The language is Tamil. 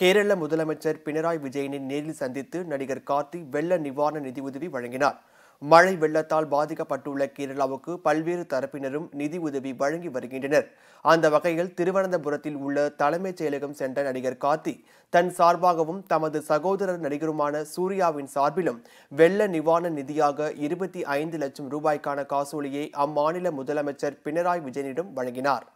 கேரள முதலமைச்சர் பினராயி விஜயனை நேரில் சந்தித்து நடிகர் கார்த்தி வெள்ள நிவாரண நிதியுதவி வழங்கினார். மழை வெள்ளத்தால் பாதிக்கப்பட்டுள்ள கேரளாவுக்கு பல்வேறு தரப்பினரும் நிதி உதவி வழங்கி வருகின்றனர். அந்த வகையில் திருவனந்தபுரத்தில் உள்ள தலைமைச் செயலகம் சென்ற நடிகர் கார்த்தி தன் சார்பாகவும் தமது சகோதரர் நடிகருமான சூர்யாவின் சார்பிலும் வெள்ள நிவாரண நிதியாக இருபத்தி ஐந்து லட்சம் ரூபாய்க்கான காசோலியை அம்மாநில முதலமைச்சர் பினராயி விஜயனிடம் வழங்கினார்.